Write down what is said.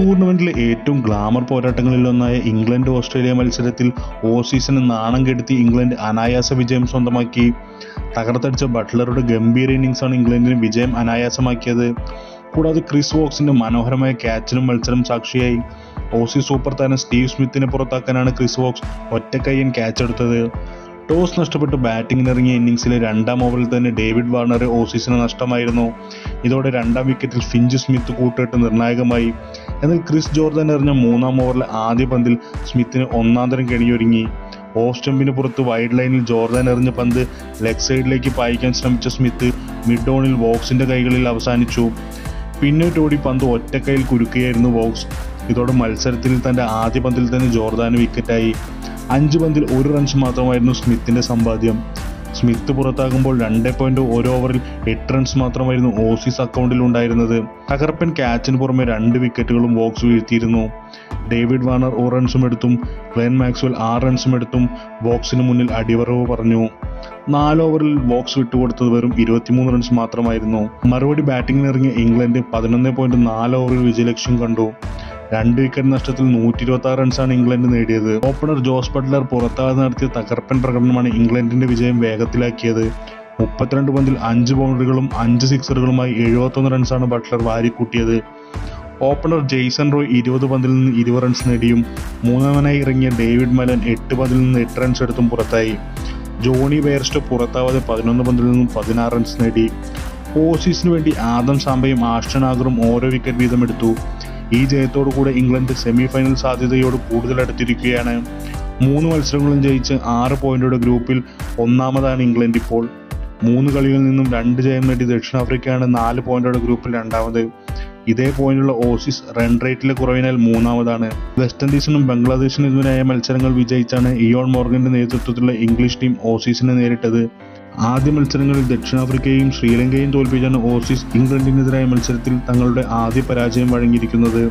ടൂർണമെന്റിലെ ഏറ്റവും glamour പോരാട്ടങ്ങളിലൊന്നായ England Australia മത്സരത്തിൽ ഓസീസിന് നാണം കെടുത്തി ഇംഗ്ലണ്ട് അനായാസ വിജയം സ്വന്തമാക്കി. തകർത്തടിച്ച ബട്ട്ലറുടെ ഗംഭീര ഇന്നിങ്സാണ് ഇംഗ്ലണ്ടിന് വിജയം അനായാസമാക്കിയത്. കൂടാതെ ക്രിസ് വോക്സിന്റെ മനോഹരമായ ക്യാച്ചിനും മത്സരം സാക്ഷിയായി. ഓസി സൂപ്പർ താരം സ്റ്റീവ് സ്മിത്തിനെ പുറത്താക്കാനാണ് ക്രിസ് വോക്സ് ഒറ്റക്കയ്യൻ ക്യാച്ച് എടുത്തത്. ടോസ് നഷ്ടപ്പെട്ട് ബാറ്റിംഗിനിറങ്ങിയ ഇന്നിംഗ്സിലെ രണ്ടാം ഓവറിൽ തന്നെ ഡേവിഡ് വാർണർ ഓസീസിന് നഷ്ടമായിരുന്നു. ഇതോടെ രണ്ടാം വിക്കറ്റിൽ ഫിഞ്ച് സ്മിത്ത് കൂട്ടിട്ട് നിർണായകമായി. എന്നാൽ ക്രിസ് ജോർദൻ എറിഞ്ഞ മൂന്നാം ഓവറിലെ ആദ്യ പന്തിൽ സ്മിത്തിന് ഒന്നാം തരം കെണിയൊരുങ്ങി. ഓഫ് സ്റ്റമ്പിന് പുറത്ത് വൈഡ് ലൈനിൽ ജോർദാൻ എറിഞ്ഞ പന്ത് ലെഗ് സൈഡിലേക്ക് പായിക്കാൻ ശ്രമിച്ച സ്മിത്ത് മിഡ് ഓണിൽ വോക്സിന്റെ കൈകളിൽ അവസാനിച്ചു. പിന്നീട് ഓടി പന്ത് ഒറ്റക്കൈയിൽ കുരുക്കുകയായിരുന്നു വോക്സ്. ഇതോടെ മത്സരത്തിൽ തന്റെ ആദ്യ പന്തിൽ തന്നെ ജോർദാന് വിക്കറ്റായി. അഞ്ച് പന്തിൽ ഒരു റൺസ് മാത്രമായിരുന്നു സ്മിത്തിന്റെ സമ്പാദ്യം. സ്മിത്ത് പുറത്താകുമ്പോൾ രണ്ട് പോയിന്റ് ഒരു ഓവറിൽ എട്ട് റൺസ് മാത്രമായിരുന്നു ഓസീസ് അക്കൗണ്ടിൽ ഉണ്ടായിരുന്നത്. തകർപ്പൻ ക്യാച്ചിന് പുറമെ രണ്ട് വിക്കറ്റുകളും ബോക്സ് വീഴ്ത്തിയിരുന്നു. ഡേവിഡ് വാർണർ ഒരു റൺസും എടുത്തും ഗ്ലെൻ മാക്സ്വൽ ആറ് റൺസും എടുത്തും ബോക്സിന് മുന്നിൽ അടിവറവ് പറഞ്ഞു. നാല് ഓവറിൽ ബോക്സ് വിട്ടുകൊടുത്തത് വെറും ഇരുപത്തിമൂന്ന് റൺസ് മാത്രമായിരുന്നു. മറുപടി ബാറ്റിംഗിനിറങ്ങിയ ഇംഗ്ലണ്ട് പതിനൊന്ന് പോയിന്റ് നാല് ഓവറിൽ വിജയലക്ഷ്യം കണ്ടു. രണ്ട് വിക്കറ്റ് നഷ്ടത്തിൽ നൂറ്റി ഇരുപത്തി ആറ് റൺസാണ് ഇംഗ്ലണ്ട് നേടിയത്. ഓപ്പണർ ജോസ് ബട്ട്ലർ പുറത്താതെ നടത്തിയ തകർപ്പൻ പ്രകടനമാണ് ഇംഗ്ലണ്ടിന്റെ വിജയം വേഗത്തിലാക്കിയത്. മുപ്പത്തിരണ്ട് പന്തിൽ അഞ്ച് ബൗണ്ടറികളും അഞ്ച് സിക്സറുകളുമായി എഴുപത്തൊന്ന് റൺസാണ് ബട്ട്ലർ വാരിക്കൂട്ടിയത്. ഓപ്പണർ ജെയ്സൺ റോയ് ഇരുപത് പന്തിൽ നിന്ന് ഇരുപത് റൺസ് നേടിയും മൂന്നാമനായി ഇറങ്ങിയ ഡേവിഡ് മലൻ എട്ട് പന്തിൽ നിന്ന് എട്ട് റൺസ് എടുത്തും പുറത്തായി. ജോണി വേർസ്റ്റോ പുറത്താവാതെ പതിനൊന്ന് പന്തിൽ നിന്നും പതിനാറ് റൺസ് നേടി. ഓസീസിന് വേണ്ടി ആദം സാമ്പയും ആഷ്ടൻ ആഗറും ഓരോ വിക്കറ്റ് വീതം എടുത്തു. ഈ ജയത്തോടു കൂടെ ഇംഗ്ലണ്ട് സെമി ഫൈനൽ സാധ്യതയോട് കൂടുതൽ അടുത്തിരിക്കുകയാണ്. മൂന്ന് മത്സരങ്ങളും ജയിച്ച് ആറ് പോയിന്റോടെ ഗ്രൂപ്പിൽ ഒന്നാമതാണ് ഇംഗ്ലണ്ട് ഇപ്പോൾ. മൂന്ന് കളികളിൽ നിന്നും രണ്ട് ജയം നേടി ദക്ഷിണാഫ്രിക്കയാണ് നാല് പോയിന്റോടെ ഗ്രൂപ്പിൽ രണ്ടാമത്. ഇതേ പോയിന്റുള്ള ഓസീസ് റൺ റേറ്റിലെ കുറവിനാൽ മൂന്നാമതാണ്. വെസ്റ്റ് ഇൻഡീസിനും ബംഗ്ലാദേശിനും എതിരായ മത്സരങ്ങൾ വിജയിച്ചാണ് ഇയോൺ മോർഗന്റെ നേതൃത്വത്തിലുള്ള ഇംഗ്ലീഷ് ടീം ഓസീസിനെ നേരിട്ടത്. ആദ്യ മത്സരങ്ങളിൽ ദക്ഷിണാഫ്രിക്കയും ശ്രീലങ്കയും തോൽപ്പിച്ചാണ് ഓസീസ് ഇംഗ്ലണ്ടിനെതിരായ മത്സരത്തിൽ തങ്ങളുടെ ആദ്യ പരാജയം വഴങ്ങിയിരിക്കുന്നത്.